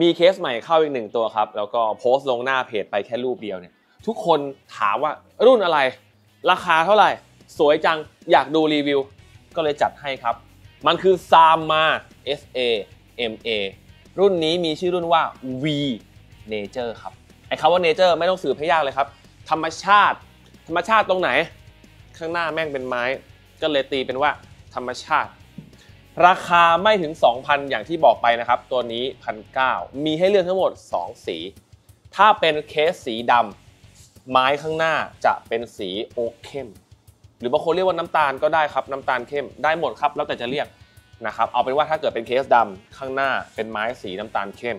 มีเคสใหม่เข้าอีกหนึ่งตัวครับ แล้วก็โพสต์ลงหน้าเพจไปแค่รูปเดียวเนี่ย ทุกคนถามว่ารุ่นอะไร ราคาเท่าไหร่ สวยจังอยากดูรีวิว ก็เลยจัดให้ครับ มันคือ Sama S A M A รุ่นนี้มีชื่อรุ่นว่า V Nature ครับไอ้คำว่า Nature ไม่ต้องสืบให้ยากเลยครับ ธรรมชาติ ธรรมชาติตรงไหน ข้างหน้าแม่งเป็นไม้ ก็เลยตีเป็นว่าธรรมชาติ ราคาไม่ถึง 2,000 อย่างที่บอกไปนะครับ ตัวนี้1,900มีให้เลือกทั้งหมด 2 สี ถ้าเป็นเคสสีดำไม้ข้างหน้าจะเป็นสีโอเข้ม หรือบางคนเรียกว่าน้ำตาลก็ได้ครับ น้ำตาลเข้มได้หมดครับ แล้วแต่จะเรียกนะครับ เอาเป็นว่าถ้าเกิดเป็นเคสดำข้างหน้าเป็นไม้สีน้ำตาลเข้ม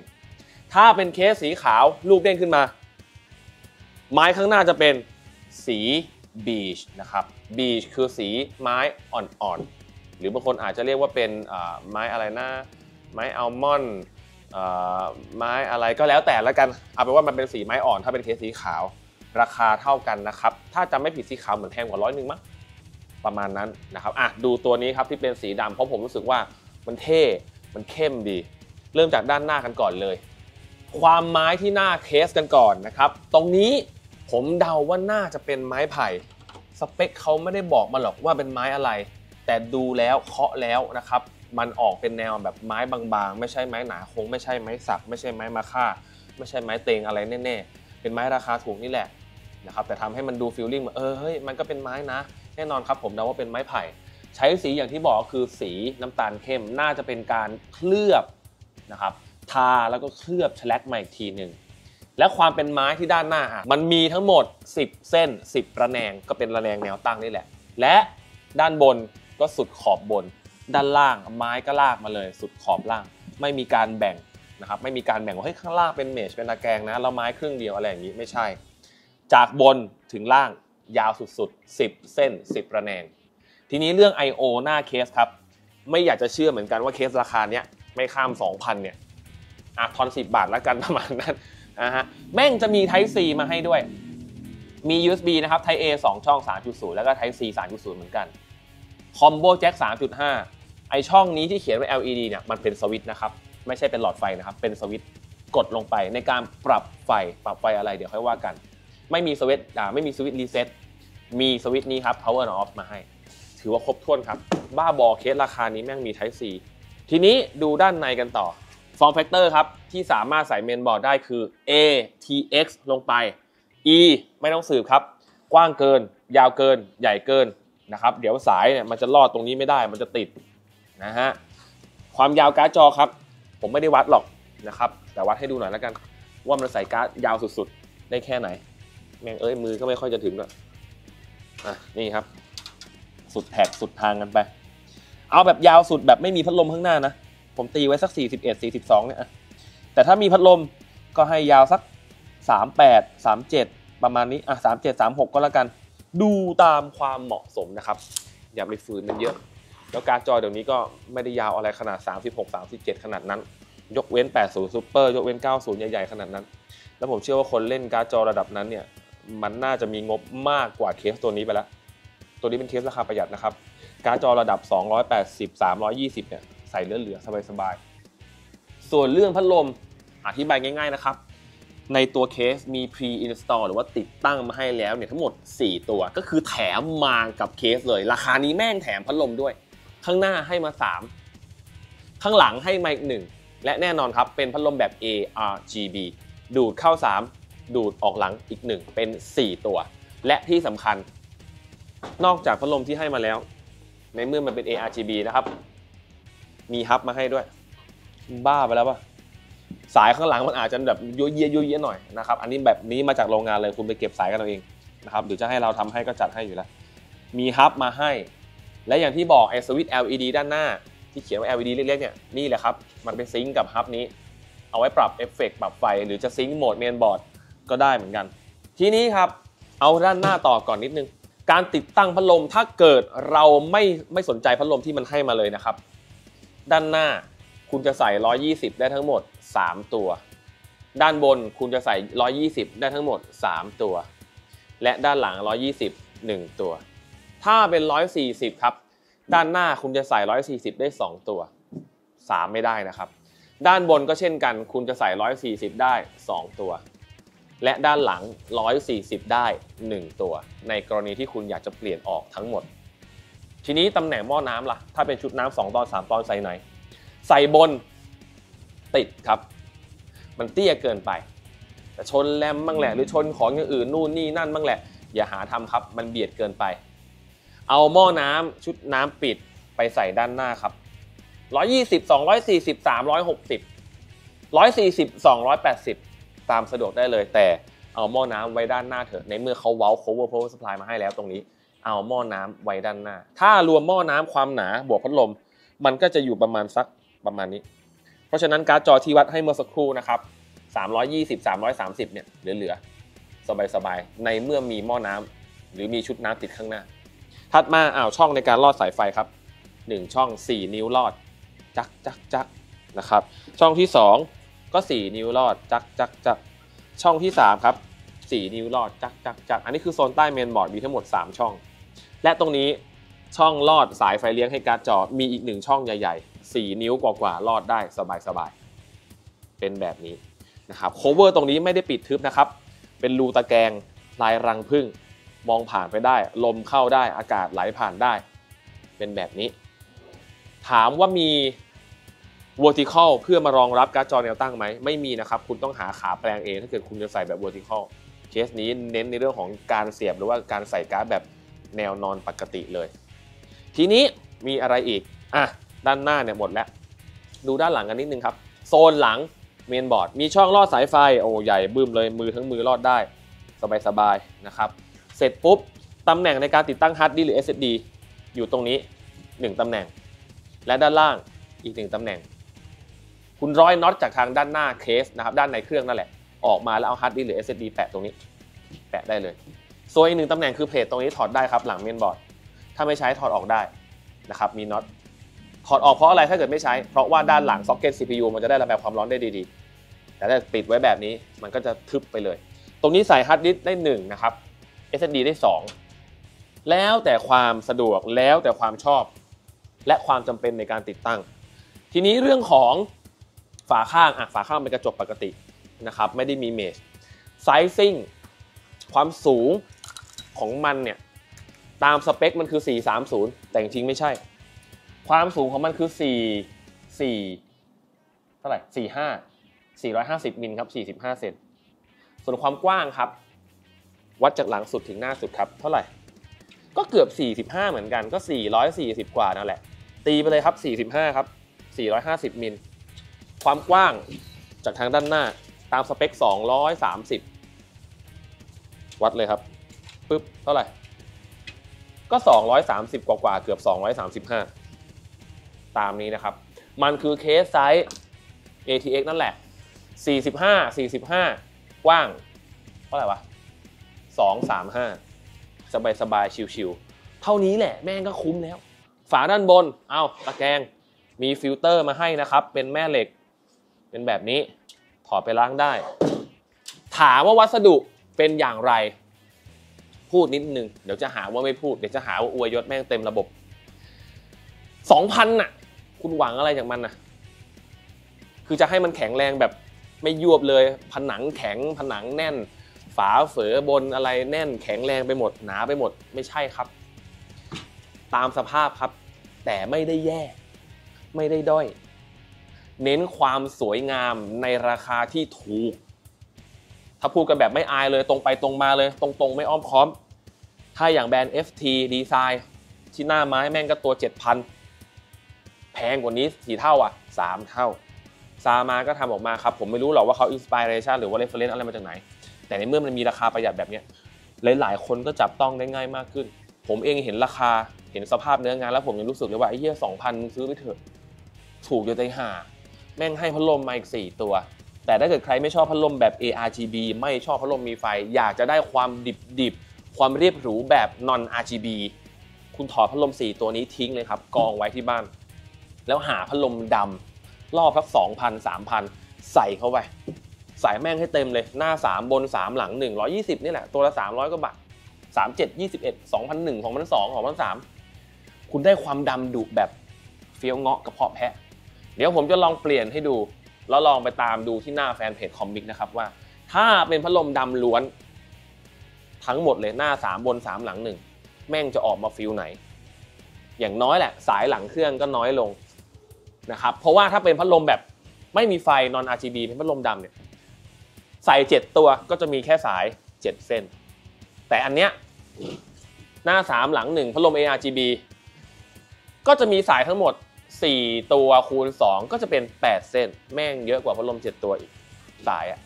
ถ้าเป็นเคสสีขาวลูกเด้งขึ้นมา ไม้ข้างหน้าจะเป็นสีบีชนะครับบีชคือสีไม้อ่อนๆ รือบางคนอาจจะเรียกว่าเป็นไม้อะไรนะไม้อัลมอนด์ไม้อะไรก็แล้วแต่ละกันเอาเป็นว่ามันเป็นสีไม้อ่อนถ้าเป็นเคสสีขาว ราคาเท่ากันนะครับ ถ้าจำไม่ผิดสีขาวเหมือนแพงกว่าร้อยหนึ่งมั้งประมาณนั้นนะครับอะดูตัวนี้ครับที่เป็นสีดำเพราะผมรู้สึกว่ามันเท่มันเข้มดี เริ่มจากด้านหน้ากันก่อนเลย ความไม้ที่หน้าเคสกันก่อนนะครับ ตรงนี้ผมเดาว่าน่าจะเป็นไม้ไผ่ สเปคเขาไม่ได้บอกมาหรอกว่าเป็นไม้อะไร แต่ดูแล้วเคาะแล้วนะครับ มันออกเป็นแนวแบบไม้บางๆ ไม่ใช่ไม้หนาคงไม่ใช่ไม้สัก ไม่ใช่ไม้มาค่า ไม่ใช่ไม้เตงอะไรแน่ๆ เป็นไม้ราคาถูกนี่แหละนะครับแต่ทำให้มันดูฟีลลิ่งเออเฮ้ยมันก็เป็นไม้นะ แน่นอนครับผมเดาว่าเป็นไม้ไผ่ ใช้สีอย่างที่บอกคือสีน้ำตาลเข้มน่าจะเป็นการเคลือบนะครับทาแล้วก็เคลือบแฉลกมาอีกทีหนึ่งและความเป็นไม้ที่ด้านหน้าอะมันมีทั้งหมด 10 เส้น 10 ระแนงก็เป็นระแนงแนวตั้งนี่แหละ และด้านบน ก็สุดขอบบน ด้านล่างไม้ก็ลากมาเลย สุดขอบล่าง ไม่มีการแบ่งนะครับไม่มีการแบ่งว่าเฮ้ยข้างล่างเป็นเมชเป็นตะแกรงนะแล้วไม้ครึ่งเดียวอะไรอย่างนี้ไม่ใช่ จากบนถึงล่างยาวสุดๆ10 เส้น 10 ระแนง ทีนี้เรื่อง I.O. หน้าเคสครับ ไม่อยากจะเชื่อเหมือนกันว่าเคสราคาเนี้ยไม่ข้าม 2,000 เนี่ยอะทอน10 บาทแล้วกันประมาณนั้นนะฮะแม่งจะมี Type C มาให้ด้วย มี USB นะครับ Type A 2 ช่อง 3.0 แล้วก็ Type C 3.0 เหมือนกัน combo jack 3.5 ไอ้ช่องนี้ที่เขียนว่า LED เนี่ยมันเป็นสวิตช์นะครับ ไม่ใช่เป็นหลอดไฟนะครับ เป็นสวิตช์กดลงไปในการปรับไฟปรับไฟอะไรเดี๋ยวค่อยว่ากัน ไม่มีสวิตช์ไม่มีสวิตช์ resetมีสวิตช์นี้ครับ power on off มาให้ ถือว่าครบถ้วนครับ บ้าบอเคสราคานี้แม่งมี Type C ทีนี้ดูด้านในกันต่อ form factor ครับ ที่สามารถใส่เมนบอร์ดได้คือ A T X ลงไป E ไม่ต้องสืบครับ กว้างเกิน ยาวเกิน ใหญ่เกิน นะครับ เดี๋ยวสายเนี่ยมันจะลอดตรงนี้ไม่ได้ มันจะติดนะฮะ ความยาวการ์ดจอครับ ผมไม่ได้วัดหรอกนะครับ แต่วัดให้ดูหน่อยแล้วกัน ว่ามันใส่การ์ดยาวสุดๆ ได้แค่ไหน แม่งเอ้ยมือก็ไม่ค่อยจะถึงด้วยอะนี่ครับ สุดแท็กสุดทางกันไป เอาแบบยาวสุดแบบไม่มีพัดลมข้างหน้านะ ผมตีไว้สัก 41 42เนี่ยแต่ถ้ามีพัดลมก็ให้ยาวสัก 38 37 ประมาณนี้ อะ 37 36 ก็แล้วกัน ดูตามความเหมาะสมนะครับ อย่าไปฝืนมันเยอะ แล้วการ์ดจอเดี๋ยวนี้ก็ไม่ได้ยาวอะไรขนาด 36 37 ขนาดนั้น ยกเว้น 80 Super ยกเว้น 90 ใหญ่ๆ ขนาดนั้น แล้วผมเชื่อว่าคนเล่นการ์ดจอระดับนั้นเนี่ยมันน่าจะมีงบมากกว่าเคสตัวนี้ไปแล้ว ตัวนี้เป็นเคสราคาประหยัดนะครับ การ์ดจอระดับ 280 320เนี่ยใส่เหลือๆสบายๆส่วนเรื่องพัดลมอธิบายง่าย ๆนะครับ ในตัวเคสมี pre-install หรือว่าติดตั้งมาให้แล้วเนี่ยทั้งหมด 4 ตัว ก็คือแถมมากับเคสเลย ราคานี้แม่งแถมพัดลมด้วย ข้างหน้าให้มา 3 ข้างหลังให้มาอีกหนึ่งและแน่นอนครับ เป็นพัดลมแบบ ARGB ดูดเข้า 3 ดูดออกหลังอีก 1 เป็น 4 ตัว และที่สำคัญ นอกจากพัดลมที่ให้มาแล้ว ในเมื่อมันเป็น ARGB นะครับ มีฮับมาให้ด้วย บ้าไปแล้วปะ สายข้างหลังมันอาจจะแบบยุ่ยเยี่ยยุ่ยเยี่ยหน่อยนะครับอันนี้แบบนี้มาจากโรงงานเลยคุณไปเก็บสายกันเอาเองนะครับหรือจะให้เราทำให้ก็จัดให้อยู่แล้ว มี hub มาให้ และอย่างที่บอกไอ้สวิตช์ LED ด้านหน้า ที่เขียนว่า LED เล็กๆเนี่ยนี่แหละครับมันเป็น sync กับ hub นี้เอาไว้ปรับเอฟเฟกต์ปรับไฟ หรือจะ sync โหมดเมนบอร์ดก็ได้เหมือนกัน ทีนี้ครับเอาด้านหน้าต่อก่อนนิดนึง การติดตั้งพัดลมถ้าเกิดเราไม่ไม่สนใจพัดลมที่มันให้มาเลยนะครับ ด้านหน้า คุณจะใส่ 120 ได้ทั้งหมด 3 ตัว ด้านบนคุณจะใส่ 120 ได้ทั้งหมด 3 ตัว และด้านหลัง 120 1 ตัว ถ้าเป็น 140 ครับ ด้านหน้าคุณจะใส่ 140 ได้ 2 ตัว 3 ไม่ได้นะครับ ด้านบนก็เช่นกัน คุณจะใส่ 140 ได้ 2 ตัว และด้านหลัง 140 ได้ 1 ตัว ในกรณีที่คุณอยากจะเปลี่ยนออกทั้งหมด ทีนี้ตำแหน่งหม้อน้ำล่ะ ถ้าเป็นชุดน้ำ2ตอน 3 ตอนใส่ไหน ใส่บนติดครับ มันเตี้ยเกินไป แต่ชนแรมบ้างแหละ หรือชนของอย่างอื่นนู่นนี่นั่นบ้างแหละ อย่าหาทำครับ มันเบียดเกินไป เอาหม้อน้ำชุดน้ำปิดไปใส่ด้านหน้าครับ 120 240 360 140 280 ตามสะดวกได้เลย แต่เอาหม้อน้ำไว้ด้านหน้าเถอะ ในเมื่อเขาเว้า cover power supply มาให้แล้วตรงนี้ เอาหม้อน้ำไว้ด้านหน้า ถ้ารวมหม้อน้ำความหนาบวกพัดลม มันก็จะอยู่ประมาณสัก ประมาณนี้ เพราะฉะนั้นการ์ดจอที่วัดให้เมื่อสักครู่นะครับ 320 330 เนี่ยเหลือๆสบายๆในเมื่อมีหม้อน้ำหรือมีชุดน้ำติดข้างหน้า ถัดมาอ้าวช่องในการลอดสายไฟครับ 1 ช่อง 4 นิ้วลอด จักจักจักนะครับ ช่องที่ 2 ก็ 4 นิ้วลอด จักจักจักช่องที่ 3 ครับ 4 นิ้วลอด จักจักจักอันนี้คือโซนใต้เมนบอร์ดมีทั้งหมด 3 ช่อง และตรงนี้ ช่องลอดสายไฟเลี้ยงให้การ์ดจอ มีอีกหนึ่งช่องใหญ่ๆ 4 นิ้วกว่าๆลอดได้สบายๆ เป็นแบบนี้นะครับ cover ตรงนี้ไม่ได้ปิดทึบนะครับ เป็นรูตะแกรงลายรังผึ้ง มองผ่านไปได้ ลมเข้าได้อากาศไหลผ่านได้ เป็นแบบนี้ ถามว่ามี vertical เพื่อมารองรับการ์ดจอแนวตั้งไหม ไม่มีนะครับ คุณต้องหาขาแปลงเองถ้าเกิดคุณจะใส่แบบ vertical เคสนี้เน้นในเรื่องของการเสียบหรือว่าการใส่การ์ดแบบแนวนอนปกติเลย ทีนี้มีอะไรอีกอะด้านหน้าเนี่ยหมดแล้ว ดูด้านหลังกันนิดนึงครับ โซนหลังเมนบอร์ดมีช่องลอดสายไฟโอ้ใหญ่บึ้มเลยมือทั้งมือลอดได้สบายๆนะครับ เสร็จปุ๊บตำแหน่งในการติดตั้งฮาร์ดดิสก์หรือ SSD อยู่ตรงนี้ 1ตำแหน่ง และด้านล่างอีก 1ตำแหน่ง คุณร้อยน็อตจากทางด้านหน้าเคสนะครับด้านในเครื่องนั่นแหละ ออกมาแล้วเอาฮาร์ดดิสก์หรือ SSD แปะตรงนี้ แปะได้เลย ส่วนอีกหนึ่งตำแหน่งคือ plate ตรงนี้ถอดได้ครับหลังเมนบอร์ด ถ้าไม่ใช้ถอดออกได้นะครับมีน็อตถอดออกเพราะอะไรถ้าเกิดไม่ใช้ เพราะว่าด้านหลังซ็อกเก็ต CPU มันจะได้ระบายความร้อนได้ดีๆ แต่ถ้าปิดไว้แบบนี้มันก็จะทึบไปเลย ตรงนี้ใส่ฮาร์ดดิสก์ได้1นะครับ SSD ได้ 2 แล้วแต่ความสะดวกแล้วแต่ความชอบ และความจำเป็นในการติดตั้ง ทีนี้เรื่องของฝาข้างอะฝาข้างเป็นกระจกปกตินะครับไม่ได้มีเมชไซซิ่งความสูงของมันเนี่ย ตามสเปคมันคือ 430 แต่จริงๆไม่ใช่ ความสูงของมันคือ 4 4 เท่าไหร่ 45 450มิลครับ 45 เซนส่วนความกว้างครับ วัดจากหลังสุดถึงหน้าสุดครับ เท่าไหร่ ก็เกือบ 45 เหมือนกันก็ 440 กว่านั่นแหละ ตีไปเลยครับ 45 ครับ 450มิลความกว้างจากทางด้านหน้าตามสเปค 230 วัดเลยครับปึ๊บเท่าไหร่ ก็ 230 กว่ากว่าเกือบ 235 ตามนี้นะครับ มันคือเคสไซส์ ATX นั่นแหละ 45 45 กว้างเท่าไหร่วะ 2 3 5 สบายสบายๆชิวๆ เท่านี้แหละแม่งก็คุ้มแล้ว ฝาด้านบน เอาตะแกรงมีฟิลเตอร์มาให้นะครับ เป็นแม่เหล็ก เป็นแบบนี้ ถอดไปล้างได้ ถามว่าวัสดุเป็นอย่างไร พูดนิดนึง เดี๋ยวจะหาว่าไม่พูด เดี๋ยวจะหาว่าอวยยศแม่งเต็มระบบ2,000น่ะ คุณหวังอะไรจากมันน่ะ คือจะให้มันแข็งแรงแบบไม่ยวบเลย ผนังแข็งผนังแน่น ฝาเฝอบนอะไรแน่น แข็งแรงไปหมด หนาไปหมด ไม่ใช่ครับ ตามสภาพครับ แต่ไม่ได้แย่ ไม่ได้ด้อย เน้นความสวยงามในราคาที่ถูกถ้าพูดกันแบบไม่อายเลยตรงไปตรงมาเลย ตรงๆ ไม่อ้อมค้อม ถ้าอย่างแบรนด์ FT Design ที่หน้าไม้แม่งก็ตัว 7,000 แพงกว่านี้กี่เท่าอะ 3 เท่า SAMA ก็ทำออกมาครับ ผมไม่รู้หรอกว่าเขา inspiration หรือว่า reference อะไรมาจากไหน แต่ในเมื่อมันมีราคาประหยัดแบบเนี้ยหลายๆ คนก็จับต้องได้ง่ายมากขึ้น ผมเองเห็นราคาเห็นสภาพเนื้องานแล้วผมยังรู้สึกเลยว่าไอ้เหี้ยสองพันซื้อไปเถอะ ถูกอยู่ใจห่า แม่งให้พัดลมมาอีก 4 ตัว แต่ถ้าเกิดใครไม่ชอบพัดลมแบบ ARGB ไม่ชอบพัดลมมีไฟ อยากจะได้ความดิบดิบๆ ความเรียบหรูแบบ non RGB คุณถอดพัดลม 4 ตัวนี้ทิ้งเลยครับ กองไว้ที่บ้าน แล้วหาพัดลมดำรอบสัก2,000 3,000 ใส่เข้าไป ใส่แม่งให้เต็มเลยหน้า 3 บน 3 หลัง 120 นี่แหละ ตัวละ 300กว่าบาท37 21 2001 2002 2003 คุณได้ความดำดุแบบเฟี้ยวเงาะกระเพาะแพะ เดี๋ยวผมจะลองเปลี่ยนให้ดู แล้วลองไปตามดูที่หน้าแฟนเพจคอมมิกนะครับว่า ถ้าเป็นพัดลมดำล้วน ทั้งหมดเลยหน้าสามบนสามหลังหนึ่งแม่งจะออกมา feel ไหน อย่างน้อยแหละ สายหลังเครื่องก็น้อยลงนะครับเพราะว่าถ้าเป็นพัดลมแบบไม่มีไฟนอน RGB เป็นพัดลมดำเนี่ยใส่เจ็ดตัวก็จะมีแค่สายเจ็ดเส้น แต่อันเนี้ยหน้าสามหลังหนึ่งพัดลม ARGB ก็จะมีสายทั้งหมด 4 ตัวคูณ 2 ก็จะเป็น 8 เส้น แม่งเยอะกว่าพัดลม 7 ตัวอีก สายอะ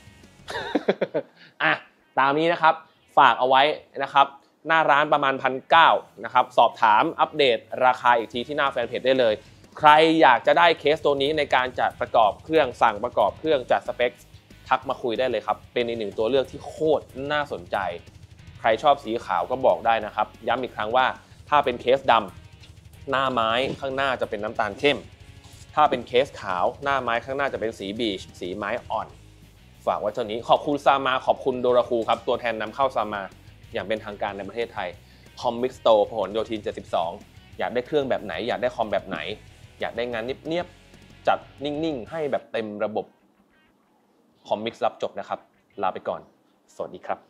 อะ ตามนี้นะครับ ฝากเอาไว้นะครับหน้าร้านประมาณพันเนะครับสอบถามอัปเดตราคาอีกทีที่หน้าแฟนเพจได้เลย ใครอยากจะได้เคสตัวนี้ในการจัดประกอบเครื่องสั่งประกอบเครื่องจัดสเปคทักมาคุยได้เลยครับ เป็นอีกหนึ่งตัวเลือกที่โคตรน่าสนใจ ใครชอบสีขาวก็บอกได้นะครับ ย้ำอีกครั้งว่าถ้าเป็นเคสดำหน้าไม้ข้างหน้าจะเป็นน้ำตาลเข้ม ถ้าเป็นเคสขาวหน้าไม้ข้างหน้าจะเป็นสีบีชสีไม้อ่อน ฝากไว้เท่านี้ขอบคุณซามาขอบคุณโดราคูครับตัวแทนนำเข้าซามาอย่างเป็นทางการในประเทศไทยคอมมิกสโตร์พหลโยธิน 72 อยากได้เครื่องแบบไหน อยากได้คอมแบบไหน อยากได้งานเนียบๆจัดนิ่งๆ ให้แบบเต็มระบบคอมมิกส์รับจบนะครับ ลาไปก่อน สวัสดีครับ